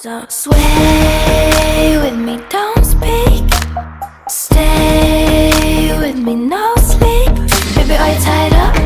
So sway with me, don't speak Stay with me, no sleep Baby, are you tied up?